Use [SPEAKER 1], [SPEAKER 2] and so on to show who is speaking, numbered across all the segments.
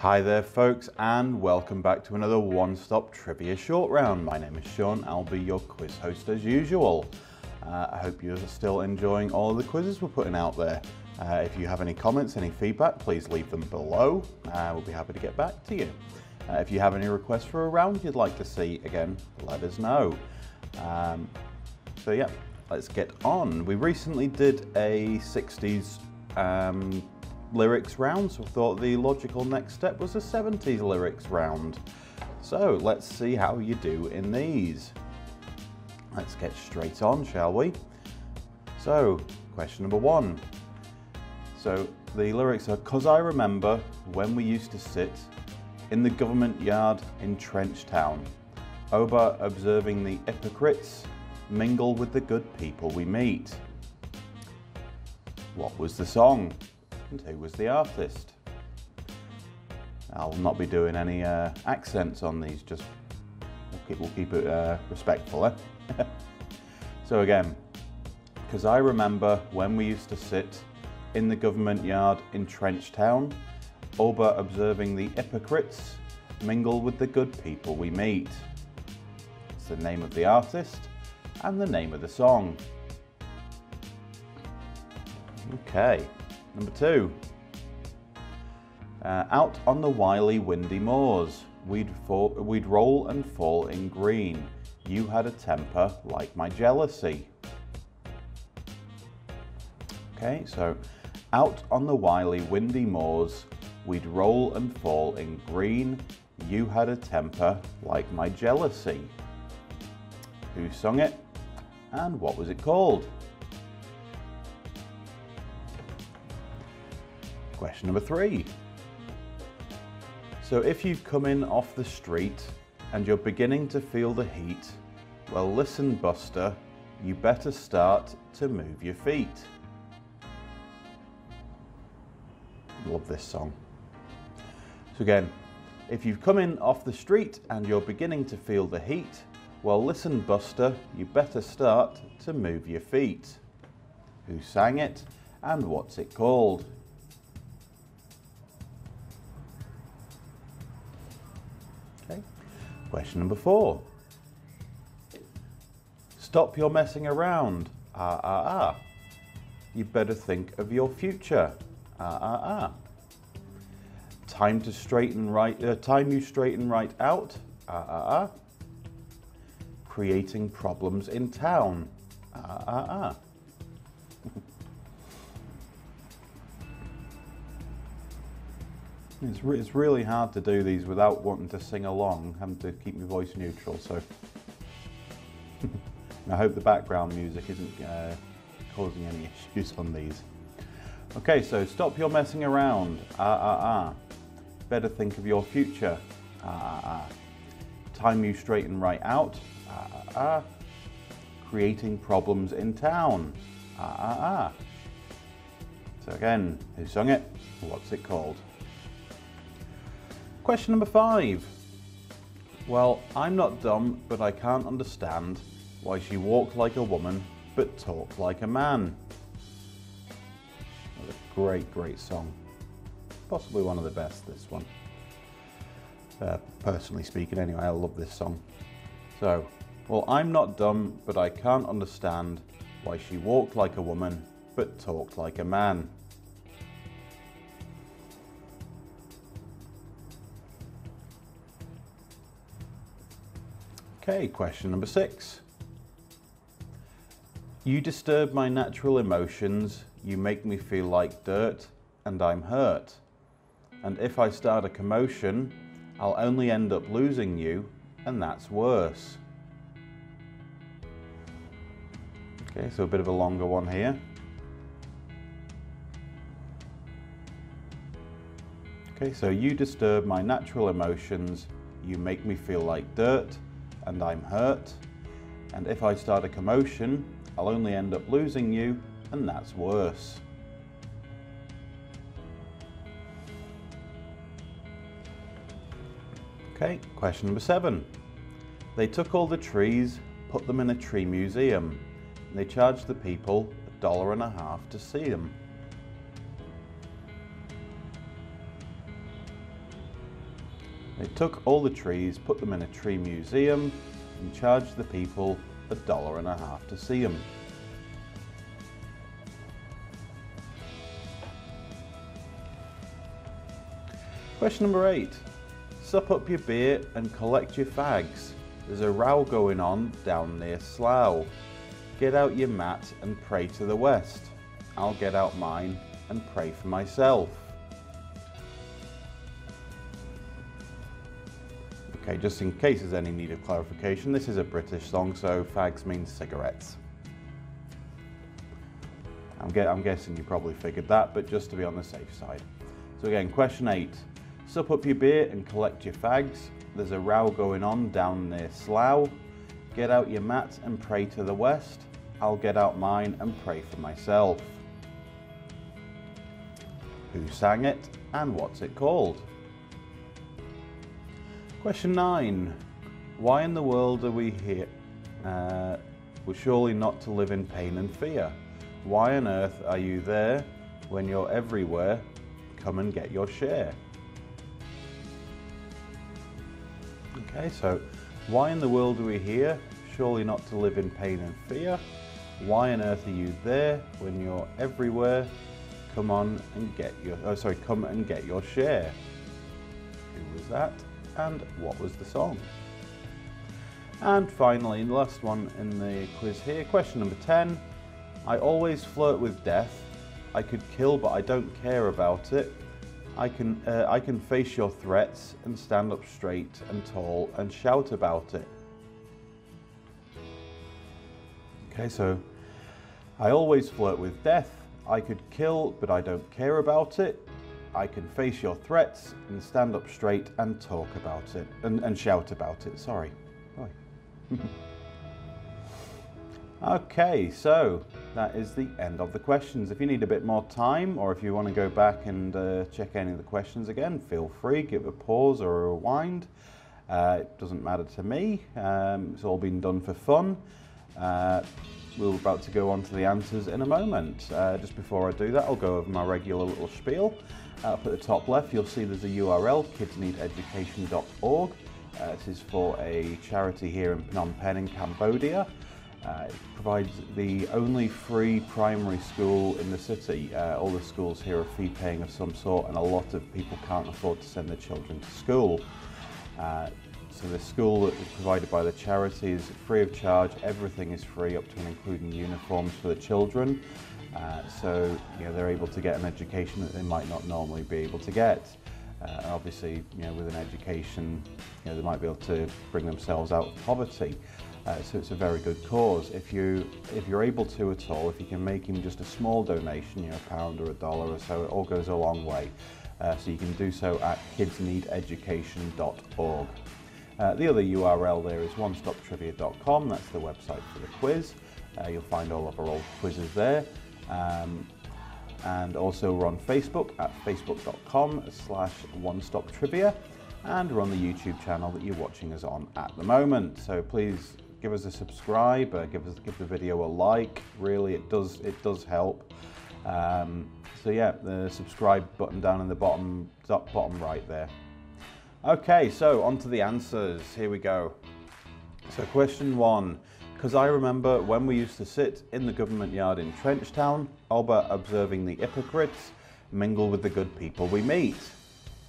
[SPEAKER 1] Hi there folks and welcome back to another one-stop trivia short round. My name is Sean, I'll be your quiz host as usual. Uh, I hope you're still enjoying all of the quizzes we're putting out there. Uh, if you have any comments, any feedback, please leave them below. Uh, we'll be happy to get back to you. Uh, if you have any requests for a round you'd like to see, again, let us know. Um, so yeah, let's get on. We recently did a 60s um, lyrics round, so I thought the logical next step was a 70s lyrics round. So let's see how you do in these. Let's get straight on, shall we? So, question number one. So the lyrics are, cause I remember when we used to sit in the government yard in Trench Town, over observing the hypocrites mingle with the good people we meet. What was the song? And who was the artist? I'll not be doing any uh, accents on these, just we'll keep, we'll keep it uh, respectful. Eh? so again, because I remember when we used to sit in the government yard in Trench Town, over observing the hypocrites mingle with the good people we meet. It's the name of the artist and the name of the song. Okay, number two. Uh, out on the wily windy moors, we'd, fall, we'd roll and fall in green. You had a temper like my jealousy. Okay, so out on the wily windy moors, we'd roll and fall in green. You had a temper like my jealousy. Who sung it? And what was it called? Question number three. So if you've come in off the street and you're beginning to feel the heat, well listen Buster, you better start to move your feet. Love this song. So again, if you've come in off the street and you're beginning to feel the heat, well listen Buster, you better start to move your feet. Who sang it and what's it called? Question number four. Stop your messing around. Ah, ah, ah. You better think of your future. Ah, ah, ah. Time to straighten right, uh, time you straighten right out. Ah, ah, ah. Creating problems in town. Ah, ah, ah. It's, re it's really hard to do these without wanting to sing along, having to keep my voice neutral, so I hope the background music isn't uh, causing any issues on these. Okay, so stop your messing around. Ah, ah, ah. Better think of your future. Ah, ah, ah. Time you straighten right out. Ah, ah, ah. Creating problems in town. Ah, ah, ah. So again, who sung it? What's it called? Question number five. Well, I'm not dumb, but I can't understand why she walked like a woman, but talked like a man. That's a great, great song. Possibly one of the best, this one. Uh, personally speaking, anyway, I love this song. So, well, I'm not dumb, but I can't understand why she walked like a woman, but talked like a man. Okay, question number six. You disturb my natural emotions, you make me feel like dirt, and I'm hurt. And if I start a commotion, I'll only end up losing you, and that's worse. Okay, so a bit of a longer one here. Okay, so you disturb my natural emotions, you make me feel like dirt, and I'm hurt. And if I start a commotion, I'll only end up losing you, and that's worse. Okay, question number seven. They took all the trees, put them in a tree museum, and they charged the people a dollar and a half to see them. They took all the trees, put them in a tree museum, and charged the people a dollar and a half to see them. Question number eight. Sup up your beer and collect your fags. There's a row going on down near Slough. Get out your mat and pray to the west. I'll get out mine and pray for myself. Okay, just in case there's any need of clarification, this is a British song, so fags means cigarettes. I'm, I'm guessing you probably figured that, but just to be on the safe side. So again, question eight. Sup up your beer and collect your fags. There's a row going on down near Slough. Get out your mat and pray to the west. I'll get out mine and pray for myself. Who sang it and what's it called? Question nine. Why in the world are we here? Uh, we're surely not to live in pain and fear. Why on earth are you there when you're everywhere? Come and get your share. Okay, so why in the world are we here? Surely not to live in pain and fear. Why on earth are you there when you're everywhere? Come on and get your, oh sorry, come and get your share. Who was that? And what was the song? And finally, the last one in the quiz here, question number 10. I always flirt with death. I could kill, but I don't care about it. I can, uh, I can face your threats and stand up straight and tall and shout about it. Okay, so I always flirt with death. I could kill, but I don't care about it. I can face your threats and stand up straight and talk about it and, and shout about it. Sorry. okay, so that is the end of the questions. If you need a bit more time or if you want to go back and uh, check any of the questions again, feel free, give a pause or a rewind. Uh, it doesn't matter to me. Um, it's all been done for fun. Uh, we're about to go on to the answers in a moment. Uh, just before I do that, I'll go over my regular little spiel. Up at the top left, you'll see there's a URL, kidsneededucation.org. Uh, this is for a charity here in Phnom Penh in Cambodia. Uh, it provides the only free primary school in the city. Uh, all the schools here are fee paying of some sort and a lot of people can't afford to send their children to school. Uh, so the school that is provided by the charity is free of charge, everything is free up to and including uniforms for the children. Uh, so you know, they're able to get an education that they might not normally be able to get. Uh, obviously, you know, with an education, you know, they might be able to bring themselves out of poverty. Uh, so it's a very good cause. If you if you're able to at all, if you can make him just a small donation, you know, a pound or a dollar or so, it all goes a long way. Uh, so you can do so at kidsneededucation.org. Uh, the other URL there is onestoptrivia.com. That's the website for the quiz. Uh, you'll find all of our old quizzes there. Um, and also we're on Facebook at facebook.com slash one stop trivia and we're on the YouTube channel that you're watching us on at the moment. So please give us a subscribe, uh, give us give the video a like. Really, it does it does help. Um, so yeah, the subscribe button down in the bottom bottom right there. Okay, so on to the answers. Here we go. So question one. Because I remember when we used to sit in the government yard in Trenchtown, Oba observing the hypocrites mingle with the good people we meet.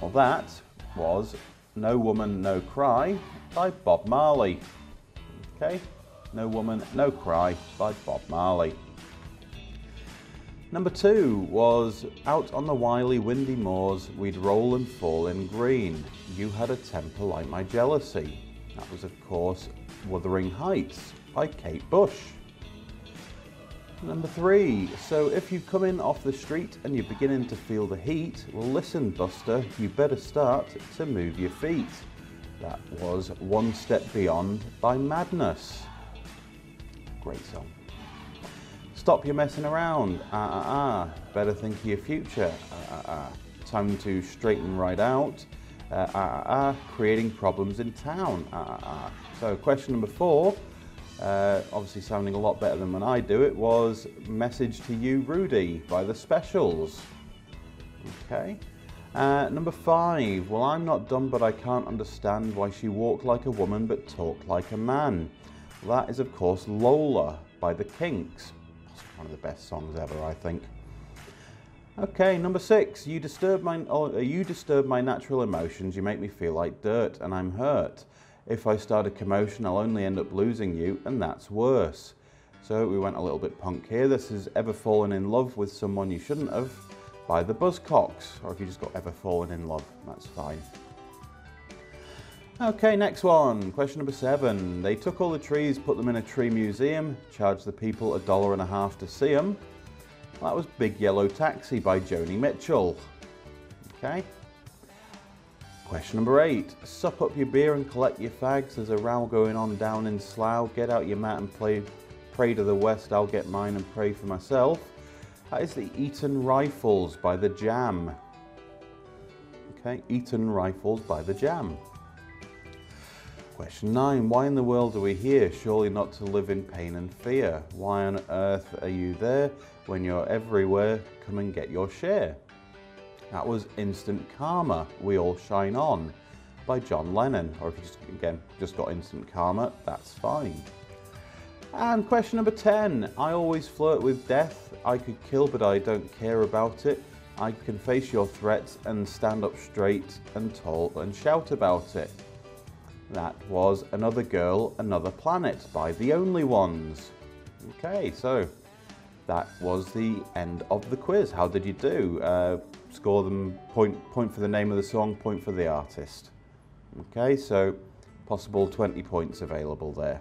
[SPEAKER 1] Well, that was No Woman, No Cry by Bob Marley. Okay, No Woman, No Cry by Bob Marley. Number two was Out on the wily windy moors, we'd roll and fall in green. You had a temper like my jealousy. That was, of course, Wuthering Heights by Kate Bush. Number three, so if you come in off the street and you're beginning to feel the heat, well listen Buster, you better start to move your feet. That was One Step Beyond by Madness. Great song. Stop your messing around, ah ah ah, better think of your future, ah ah ah. Time to straighten right out, ah ah ah, creating problems in town, ah ah ah. So question number four, uh, obviously sounding a lot better than when I do it, was Message to You Rudy by The Specials. Okay. Uh, number five, well, I'm not dumb, but I can't understand why she walked like a woman but talked like a man. That is, of course, Lola by the Kinks. One of the best songs ever, I think. Okay, number six, you disturb my oh, you disturb my natural emotions. You make me feel like dirt, and I'm hurt. If I start a commotion, I'll only end up losing you, and that's worse. So we went a little bit punk here. This is Ever Fallen in Love with Someone You Shouldn't Have by the Buzzcocks, or if you just got Ever Fallen in Love, that's fine. Okay, next one. Question number seven. They took all the trees, put them in a tree museum, charged the people a dollar and a half to see them. That was Big Yellow Taxi by Joni Mitchell. Okay. Question number eight. Sup up your beer and collect your fags. There's a row going on down in Slough. Get out your mat and play, pray to the west. I'll get mine and pray for myself. That is the Eton Rifles by the Jam. Okay, Eton Rifles by the Jam. Question 9. Why in the world are we here? Surely not to live in pain and fear. Why on earth are you there when you're everywhere? Come and get your share. That was Instant Karma, We All Shine On by John Lennon. Or if you just, again, just got Instant Karma, that's fine. And question number 10. I always flirt with death. I could kill, but I don't care about it. I can face your threats and stand up straight and tall and shout about it. That was Another Girl, Another Planet by The Only Ones. Okay, so that was the end of the quiz. How did you do? Uh, score them, point, point for the name of the song, point for the artist. Okay, so possible 20 points available there.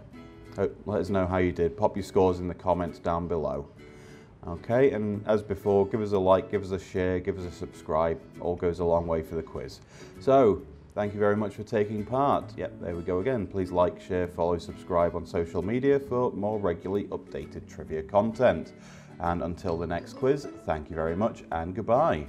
[SPEAKER 1] let us know how you did. Pop your scores in the comments down below. Okay, and as before, give us a like, give us a share, give us a subscribe. All goes a long way for the quiz. So, Thank you very much for taking part. Yep, there we go again. Please like, share, follow, subscribe on social media for more regularly updated trivia content. And until the next quiz, thank you very much and goodbye.